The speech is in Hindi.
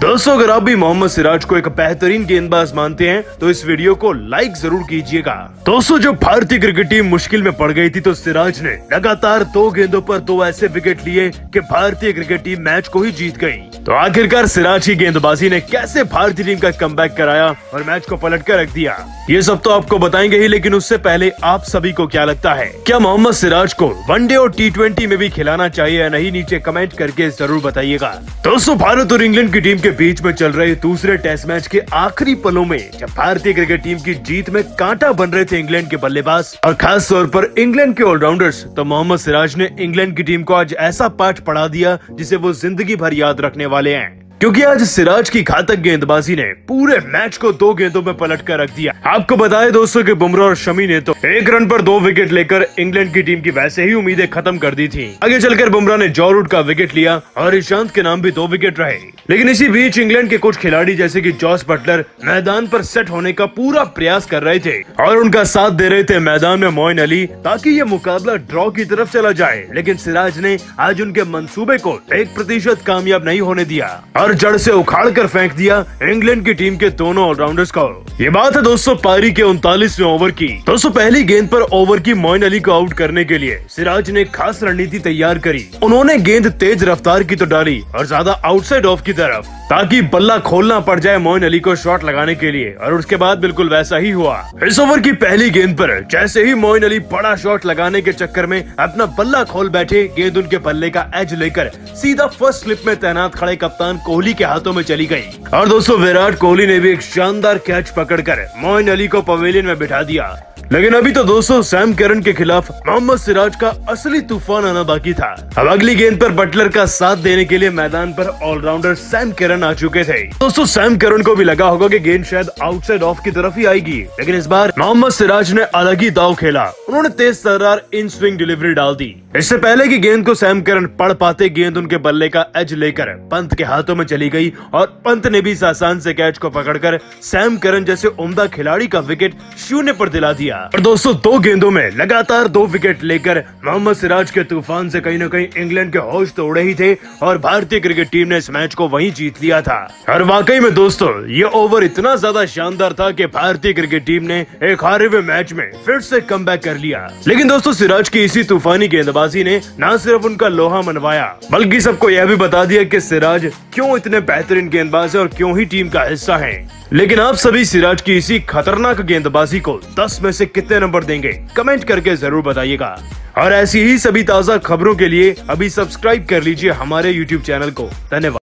दोस्तों, अगर आप भी मोहम्मद सिराज को एक बेहतरीन गेंदबाज मानते हैं तो इस वीडियो को लाइक ज़रूर कीजिएगा। दोस्तों जब भारतीय क्रिकेट टीम मुश्किल में पड़ गई थी तो सिराज ने लगातार दो गेंदों पर दो ऐसे विकेट लिए कि भारतीय क्रिकेट टीम मैच को ही जीत गई। तो आखिरकार सिराज की गेंदबाजी ने कैसे भारतीय टीम का कम कराया और मैच को पलट कर रख दिया? ये सब तो आपको बताएँगे ही, लेकिन उससे पहले आप सभी को क्या लगता है? क्या मोहम्मद सिराज को वनडे और टी में भी खिलाना चाहिए या नहीं, नीचे कमेंट करके ज़रूर बताइएगा। दोस्तों, भारत और इंग्लैंड की टीम के बीच में चल रहे दूसरे टेस्ट मैच के आखिरी पलों में जब भारतीय क्रिकेट टीम की जीत में कांटा बन रहे थे इंग्लैंड के बल्लेबाज, और खास तौर पर इंग्लैंड के ऑलराउंडर्स तो मोहम्मद सिराज ने इंग्लैंड की टीम को आज ऐसा पाठ पढ़ा दिया जिसे वो ज़िंदगी भर याद रखने वाले हैं। क्योंकि आज सिराज की घातक गेंदबाजी ने पूरे मैच को दो गेंदों में पलट कर रख दिया। आपको बताए दोस्तों कि बुमराह और शमी ने तो एक रन पर दो विकेट लेकर इंग्लैंड की टीम की वैसे ही उम्मीदें खत्म कर दी थी। आगे चलकर बुमराह ने जॉरूड का विकेट लिया और ईशांत के नाम भी दो विकेट रहे। लेकिन इसी बीच इंग्लैंड के कुछ खिलाड़ी जैसे की जॉस बटलर मैदान पर सेट होने का पूरा प्रयास कर रहे थे और उनका साथ दे रहे थे मैदान में मोइन अली ताकि ये मुकाबला ड्रॉ की तरफ़ चला जाए। लेकिन सिराज ने आज उनके मंसूबे को एक प्रतिशत कामयाब नहीं होने दिया। और जड़ से उखाड़ कर फेंक दिया इंग्लैंड की टीम के दोनों ऑलराउंडर्स का। ये बात है दोस्तों पारी के उनतालीसवे ओवर की। दोस्तों पहली गेंद पर ओवर की मोइन अली को आउट करने के लिए सिराज ने खास रणनीति तैयार करी। उन्होंने गेंद तेज रफ्तार की तो डाली और ज़्यादा आउटसाइड ऑफ़ की तरफ़। ताकि बल्ला खोलना पड़ जाए मोइन अली को शॉट लगाने के लिए। और उसके बाद बिल्कुल वैसा ही हुआ। इस ओवर की पहली गेंद पर, जैसे ही मोइन अली बड़ा शॉट लगाने के चक्कर में अपना बल्ला खोल बैठे, गेंद उनके बल्ले का एज लेकर सीधा फ़र्स्ट स्लिप में तैनात खड़े कप्तान कोहली के हाथों में चली गई और दोस्तों, विराट कोहली ने भी एक शानदार कैच पकड़कर मोइन अली को पवेलियन में बिठा दिया। लेकिन अभी तो दोस्तों सैम करन के खिलाफ मोहम्मद सिराज का असली तूफ़ान आना बाकी था। अब अगली गेंद पर बटलर का साथ देने के लिए मैदान पर ऑलराउंडर सैम करन आ चुके थे। दोस्तों, सैम करन को भी लगा होगा कि गेंद शायद आउटसाइड ऑफ़ की तरफ़ ही आएगी। लेकिन इस बार मोहम्मद सिराज ने अलग ही दाव खेला। उन्होंने तेज तर्रार इन स्विंग डिलीवरी डाल दी। इससे पहले की गेंद को सैम करन पढ़ पाते, गेंद उनके बल्ले का एज लेकर पंत के हाथों में चली गई और पंत ने भी आसान से कैच को पकड़कर सैम करन जैसे उम्दा खिलाड़ी का विकेट शून्य पर दिला दिया। और दोस्तों, दो गेंदों में लगातार दो विकेट लेकर मोहम्मद सिराज के तूफ़ान से कहीं न कहीं इंग्लैंड के होश तो उड़े ही थे और भारतीय क्रिकेट टीम ने इस मैच को वहीं जीत लिया था। और वाकई में दोस्तों, ये ओवर इतना ज़्यादा शानदार था की भारतीय क्रिकेट टीम ने एक हारे हुए मैच में फिर से कम कर लिया। लेकिन दोस्तों, सिराज की इसी तूफानी गेंदबाजी ने न सिर्फ़ उनका लोहा मनवाया, बल्कि सबको यह भी बता दिया की सिराज क्यों इतने बेहतरीन गेंदबाज है और क्यों ही टीम का हिस्सा है। लेकिन आप सभी सिराज की इसी खतरनाक गेंदबाजी को 10 में से कितने नंबर देंगे? कमेंट करके ज़रूर बताइएगा। और ऐसी ही सभी ताज़ा खबरों के लिए अभी सब्सक्राइब कर लीजिए हमारे यूट्यूब चैनल को। धन्यवाद।